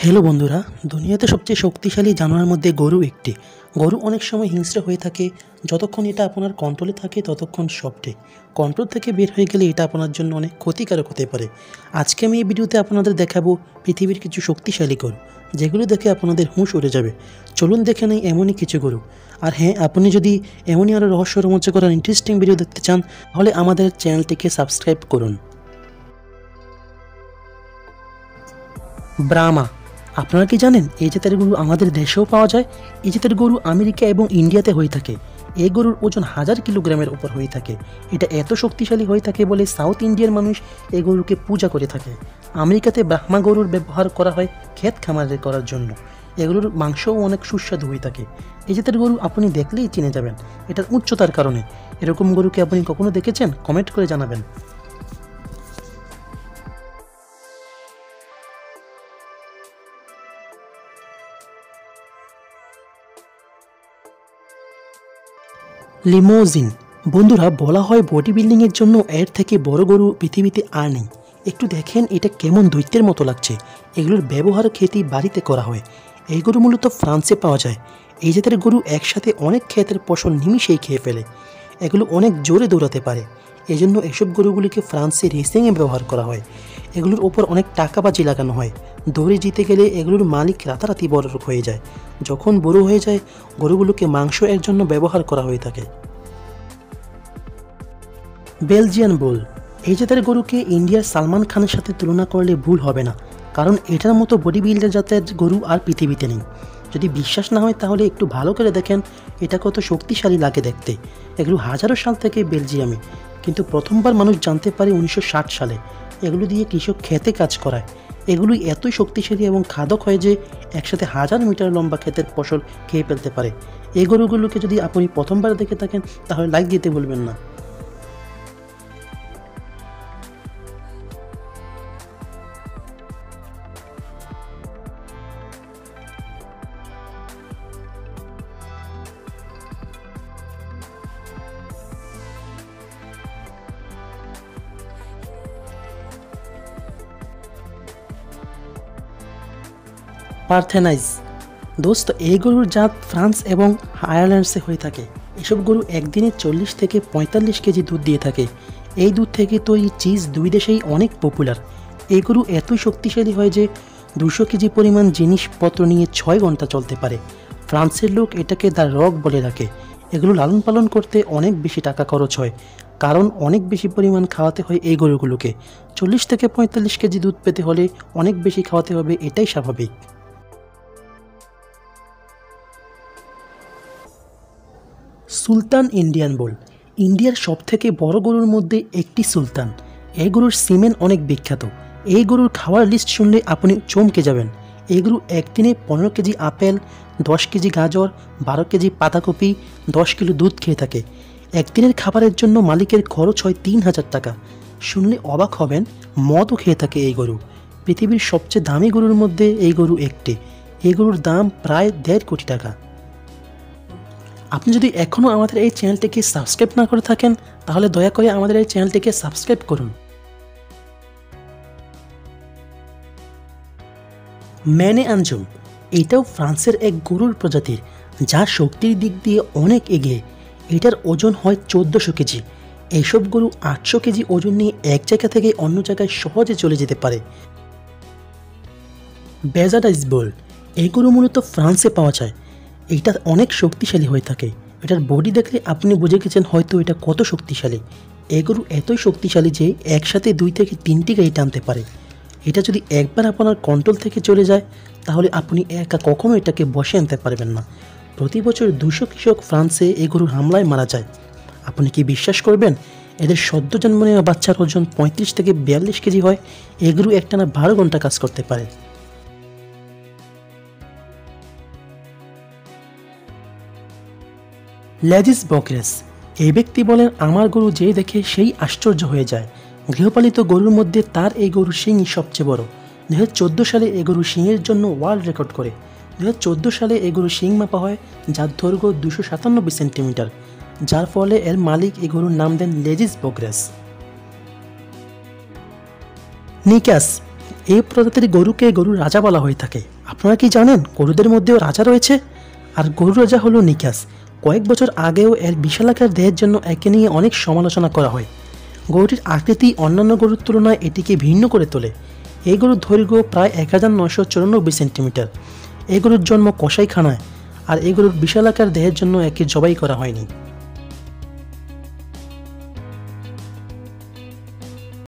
Hello বন্ধুরা, দুনিয়াতে সবচেয়ে শক্তিশালী জানোয়ারের মধ্যে গরু একটি। গরু অনেক সময় হিংস্র হয়ে থাকে, যতক্ষণ এটা আপনার কন্ট্রোলে থাকে, ততক্ষণ সবটে কন্ট্রোল থেকে বের হয়ে গেলে এটা আপনার জন্য অনেক ক্ষতিকারক হতে পারে। আজকে আমি এই ভিডিওতে আপনাদের দেখাবো পৃথিবীর কিছু শক্তিশালী গরু, যেগুলো দেখে আপনাদের হুঁশ উড়ে যাবে। চলুন দেখে নেই এমনই কিছু গরু। আর হ্যাঁ আপনি যদি এমনই আরও রহস্য রোমাঞ্চকর ইন্টারেস্টিং ভিডিও দেখতে চান, তাহলে আমাদের চ্যানেলটিকে সাবস্ক্রাইব করুন। ব্রামা আপনারা কি জানেন, এই জাতের গরু আমাদের দেশেও পাওয়া যায়, এই জাতের গরু আমেরিকা এবং ইন্ডিয়াতে হয়ে থাকে, এই গরুর ওজন হাজার কিলোগ্রামের উপর হয়ে থাকে। এটা এত শক্তিশালী হয়ে থাকে বলে সাউথ ইন্ডিয়ার মানুষ এই গরুকে পূজা করে থাকে। আমেরিকাতে ব্রাহ্মা গরুর ব্যবহার করা হয় ক্ষেত খামারে করার জন্য। এগুলোর মাংসও অনেক সুস্বাদু হয়ে থাকে। এই জাতের গরু আপনি দেখলেই চিনে যাবেন। এটার উচ্চতার কারণে। এরকম গরুকে আপনি কখনো দেখেছেন? কমেন্ট করে জানাবেন। লিমোজিন। বন্ধুরা, বলা হয় বডি বিল্ডিংয়ের জন্য এর থেকে বড় গরু পৃথিবীতে আর নেই। একটু দেখেন এটা কেমন দৈত্যের মতো লাগছে। এগুলোর ব্যবহার খেতি বাড়িতে করা হয়। এই গরু মূলত ফ্রান্সে পাওয়া যায়। এই জাতের গরু একসাথে অনেক ক্ষেতের ফসল নিমিশেই খেয়ে ফেলে। এগুলো অনেক জোরে দৌড়াতে পারে। এজন্য এসব গরুগুলিকে ফ্রান্সে রেসিংয়ে ব্যবহার করা হয়। এগুলোর ওপর অনেক টাকা বাজি লাগানো হয়। দৌড়ে জিতে গেলে এগুলোর মালিক রাতারাতি বড় হয়ে যায়। যখন বড় হয়ে যায়, গরুগুলোকে মাংস এর জন্য ব্যবহার করা হয়ে থাকে। Belgian bull. এই জাতের গরুকে ইন্ডিয়ার সালমান খানের সাথে তুলনা করলে ভুল হবে না, কারণ এটার মতো বডি বিল্ডার জাতের গরু আর পৃথিবীতে নেই। যদি বিশ্বাস না হয়, তাহলে একটু ভালো করে দেখেন, এটা কত শক্তিশালী লাগে দেখতে। এগুলো হাজারো সাল থেকে বেলজিয়ামে, কিন্তু প্রথমবার মানুষ জানতে পারে উনিশশো ষাট সালে। এগুলো দিয়ে কৃষক খেতে কাজ করায়। এগুলো এতই শক্তিশালী এবং খাদক হয় যে একসাথে হাজার মিটার লম্বা ক্ষেতের ফসল খেয়ে ফেলতে পারে। এই গরুগুলোকে যদি আপনি প্রথমবার দেখে থাকেন, তাহলে লাইক দিতে বলবেন না। পার্থেনাইজ। দোস্ত, এই গরুর জাত ফ্রান্স এবং আয়ারল্যান্ডসে হয়ে থাকে। এসব গরু একদিনে চল্লিশ থেকে পঁয়তাল্লিশ কেজি দুধ দিয়ে থাকে। এই দুধ থেকে তৈরি চিজ দুই দেশেই অনেক পপুলার। এই গরু এতই শক্তিশালী হয় যে দুশো কেজি পরিমাণ জিনিসপত্র নিয়ে ছয় ঘণ্টা চলতে পারে। ফ্রান্সের লোক এটাকে দ্য রক বলে রাখে এগুলো লালন পালন করতে অনেক বেশি টাকা খরচ হয়, কারণ অনেক বেশি পরিমাণ খাওয়াতে হয় এই গরুগুলোকে। চল্লিশ থেকে পঁয়তাল্লিশ কেজি দুধ পেতে হলে অনেক বেশি খাওয়াতে হবে, এটাই স্বাভাবিক। Sultan Indian bull. ইন্ডিয়ার সবথেকে বড় গরুর মধ্যে একটি সুলতান। এই গরুর সিমেন অনেক বিখ্যাত। এই গরুর খাওয়ার লিস্ট শুনলে আপনি চমকে যাবেন। এই গরু একদিনে পনেরো কেজি আপেল, দশ কেজি গাজর, বারো কেজি পাতাকপি, দশ কিলো দুধ খেয়ে থাকে। একদিনের খাবারের জন্য মালিকের খরচ হয় তিন হাজার টাকা। শুনলে অবাক হবেন, মদও খেয়ে থাকে এই গরু। পৃথিবীর সবচেয়ে দামি গরুর মধ্যে এই গরু একটি। এই গরুর দাম প্রায় দেড় কোটি টাকা। আপনি যদি এখনও আমাদের এই চ্যানেলটিকে সাবস্ক্রাইব না করে থাকেন, তাহলে দয়া করে আমাদের এই চ্যানেলটিকে সাবস্ক্রাইব করুন। ম্যানে আঞ্জুম, এটাও ফ্রান্সের এক গরুর প্রজাতির যা শক্তির দিক দিয়ে অনেক এগিয়ে। এটার ওজন হয় চোদ্দোশো কেজি। এইসব গরু আটশো কেজি ওজন নিয়ে এক জায়গা থেকে অন্য জায়গায় সহজে চলে যেতে পারে। বেজাডাইজ বোল, এই গরু মূলত ফ্রান্সে পাওয়া যায়। এইটা অনেক শক্তিশালী হয়ে থাকে। এটার বডি দেখলে আপনি বুঝে গেছেন হয়তো এটা কত শক্তিশালী। এই গরু এতই শক্তিশালী যে একসাথে দুই থেকে তিনটি গাড়ি টানতে পারে। এটা যদি একবার আপনার কন্ট্রোল থেকে চলে যায়, তাহলে আপনি একা কখনো এটাকে বসে আনতে পারবেন না। প্রতি বছর দুশো কৃষক ফ্রান্সে এই গরুর হামলায় মারা যায়। আপনি কি বিশ্বাস করবেন? এদের সদ্য জন্ম নেওয়া বাচ্চার ওজন পঁয়ত্রিশ থেকে বিয়াল্লিশ কেজি হয়। এই গরু একটানা বারো ঘণ্টা কাজ করতে পারে। ল্যাজিস বকরেস, এই ব্যক্তি বলেন, আমার গরু যে দেখে সেই আশ্চর্য হয়ে যায়। গৃহপালিত গরুর মধ্যে তার এই গরু সিংই সবচেয়ে বড়। দু হাজার সালে এই গরু সিংয়ের জন্য ওয়ার্ল্ড রেকর্ড করে। দু হাজার সালে এই গরু সিং মাপা হয়, যার দৈর্ঘ্য দুশো সাতানব্বই সেন্টিমিটার, যার ফলে এর মালিক এই গরুর নাম দেন লেজিস বকরেস। নিকাস, এই প্রজাতির গরুকে গরুর রাজা বলা হয়ে থাকে। আপনারা কি জানেন গরুদের মধ্যেও রাজা রয়েছে? আর গরু রাজা হলো নিকাস। কয়েক বছর আগেও এর বিশালাকার দেহের জন্য একে নিয়ে অনেক সমালোচনা করা হয়। গরুটির আকৃতি অন্যান্য গরুর তুলনায় এটিকে ভিন্ন করে তোলে। এই গরুর দৈর্ঘ্য প্রায় এক হাজার নশো চুরানব্বই সেন্টিমিটার। এই গরুর জন্ম কষাইখানায় আর এই গরুর বিশালাকার দেহের জন্য একে জবাই করা হয়নি।